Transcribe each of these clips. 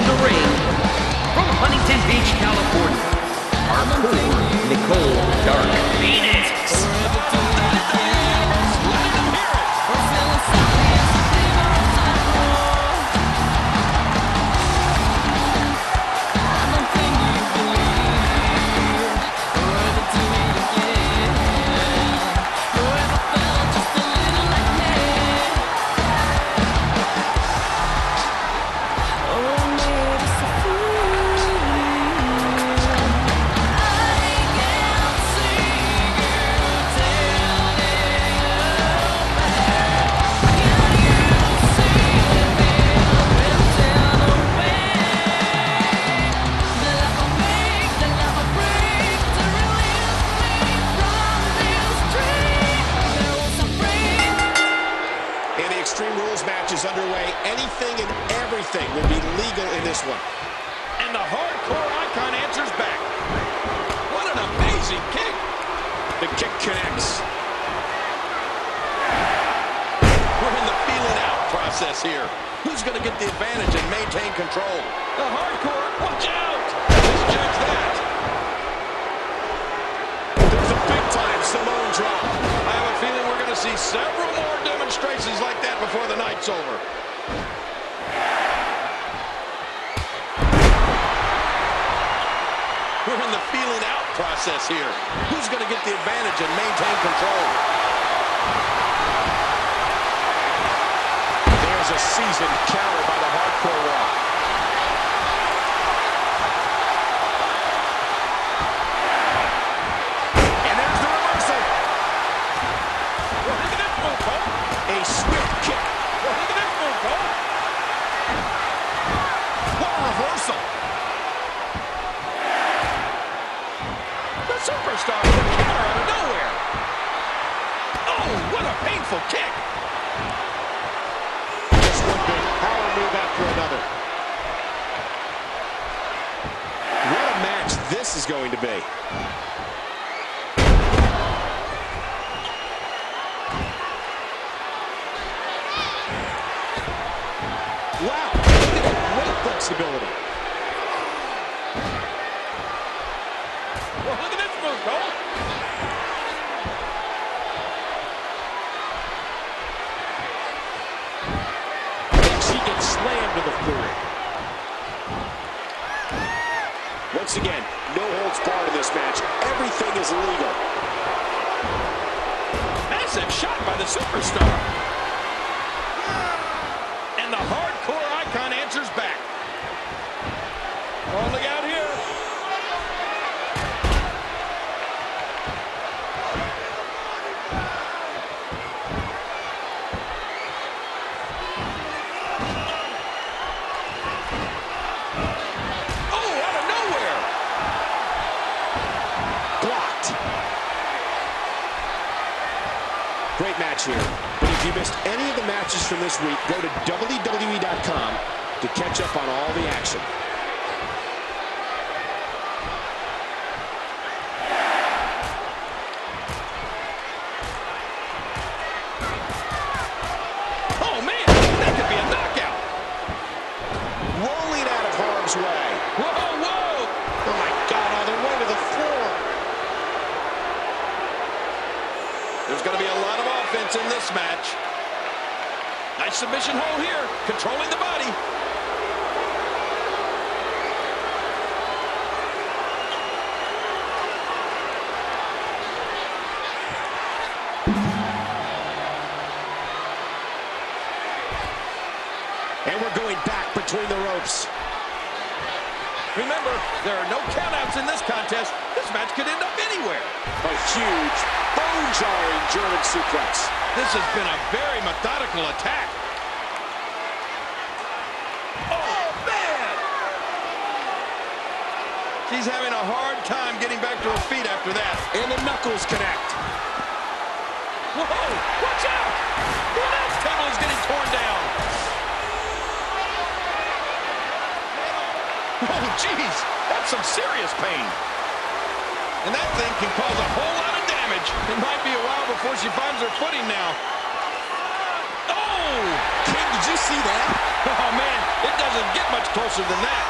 the ring from Huntington Beach, California, our Anything and everything will be legal in this one. And the hardcore icon answers back. What an amazing kick. The kick connects. We're in the feeling out process here. Who's going to get the advantage and maintain control? The hardcore, watch out! Misjudge that. There's a big-time Samoan drop. I have a feeling we're going to see several more demonstrations like that before the night's over. Process here. Who's going to get the advantage and maintain control? There's a seasoned counter by the hardcore wall. This is going to be. Wow, look at that weight flexibility. Well, look at this move, Cole. And she gets slammed to the floor. Once again, no holds barred in this match. Everything is legal. Massive shot by the superstar. Match here. But if you missed any of the matches from this week, go to WWE.com to catch up on all the action. Oh, man, that could be a knockout. Rolling out of harm's way. Whoa, whoa. Oh my God, all the way to the floor. Offense in this match. Nice submission hold here, controlling the body. And we're going back between the ropes. Remember, there are no countouts in this contest. This match could end up anywhere. A huge, bone-jarring German suplex. This has been a very methodical attack. Oh, man! She's having a hard time getting back to her feet after that. And the knuckles connect. Whoa! Watch out! The announce table is getting torn down. Oh, jeez! That's some serious pain. And that thing can cause a whole lot of damage. It might be a while before she finds her footing now. Oh! King, did you see that? Oh, man, it doesn't get much closer than that.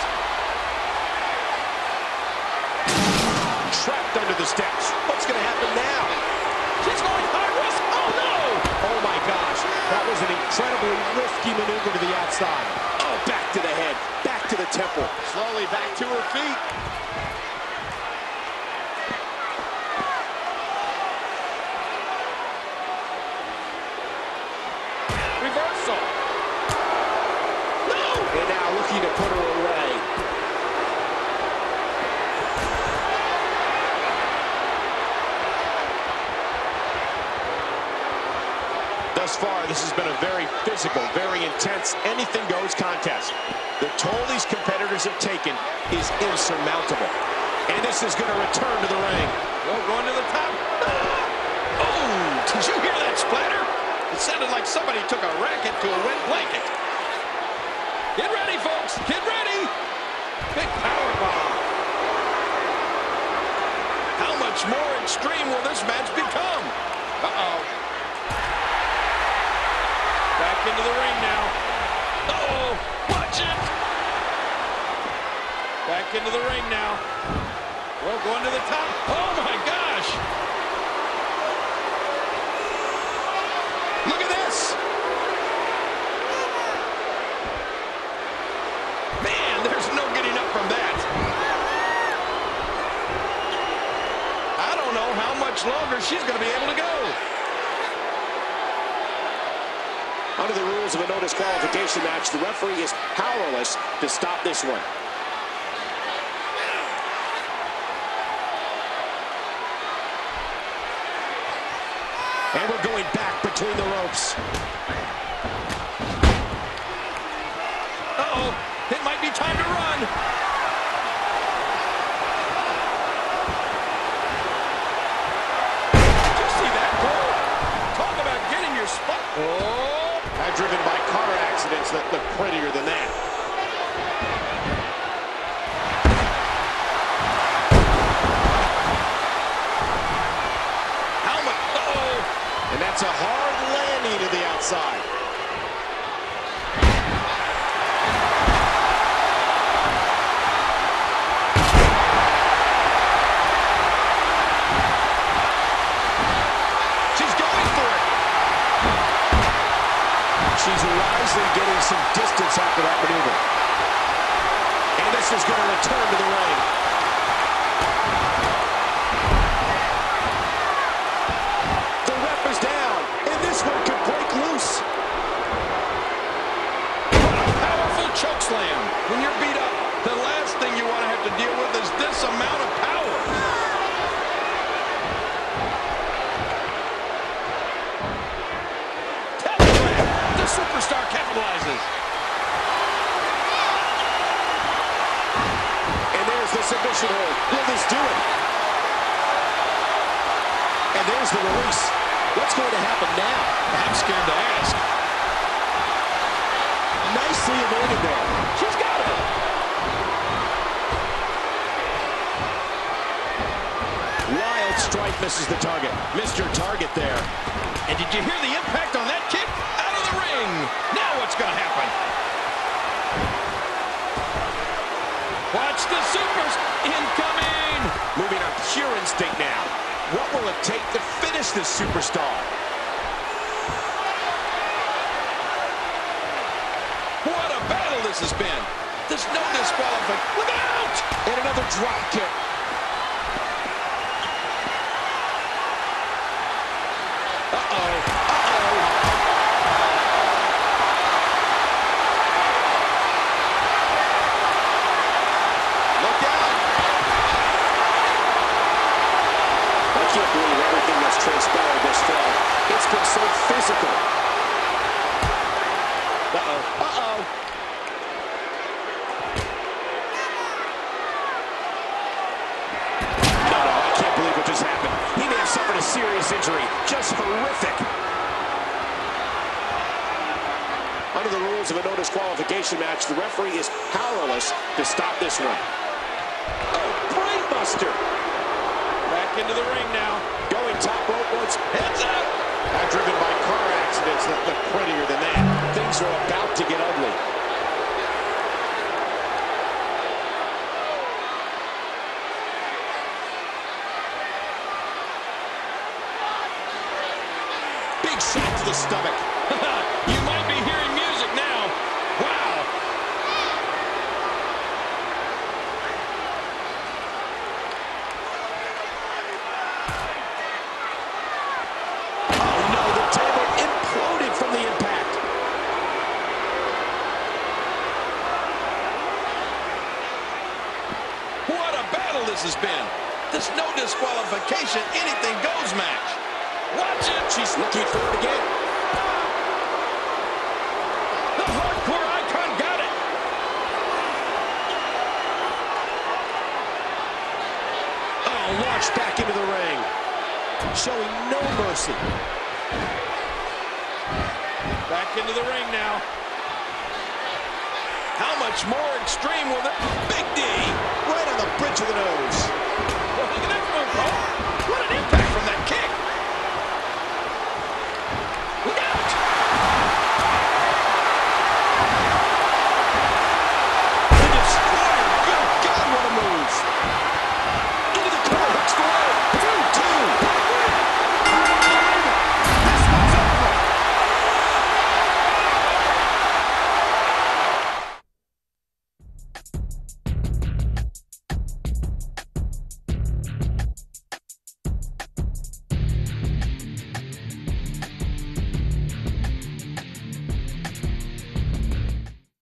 Trapped under the steps. What's going to happen now? She's going high risk. Oh, no! Oh, my gosh. That was an incredibly risky maneuver to the outside. Oh, back to the head. Back to the temple. Slowly back to her feet. Reversal. No! And now looking to put her away. Thus far, this has been a very physical, very intense, anything-goes contest. The toll these competitors have taken is insurmountable. And this is going to return to the ring. Oh, going to the top. Ah! Oh, did you hear that splatter? It sounded like somebody took a racket to a wet blanket. Get ready, folks. Get ready. Big power bomb. How much more extreme will this match become? Uh-oh. Back into the ring now. Uh-oh. Watch it. Back into the ring now. Well, going to the top. Oh, my gosh. Look at this. Man, there's no getting up from that. I don't know how much longer she's going to be able to go. Under of a no disqualification match, the referee is powerless to stop this one. And we're going back between the ropes. Uh-oh. It driven by car accidents that look prettier than that. Will this do it? And there's the release. What's going to happen now? I'm scared to ask. Nicely avoided there. She's got it. Wild strike misses the target. Mr. Target there. And did you hear the impact on that kick? Out of the ring. Now what's going to happen? Watch the supers incoming. Moving on pure instinct now. What will it take to finish this superstar? What a battle this has been. There's no disqualification. Look out! And another drop kick. Match, the referee is powerless to stop this one. Oh, brainbuster. Back into the ring now. Going top rope once. Heads up! Not driven by car accidents that look prettier than that. Things are about to get ugly. Launched back into the ring. Showing no mercy. Back into the ring now. How much more extreme will the Big D? Right on the bridge of the nose. Well, look at this move.